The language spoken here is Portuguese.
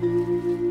Música